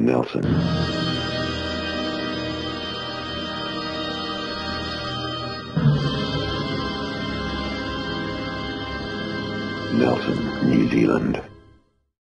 Nelson. Nelson, New Zealand.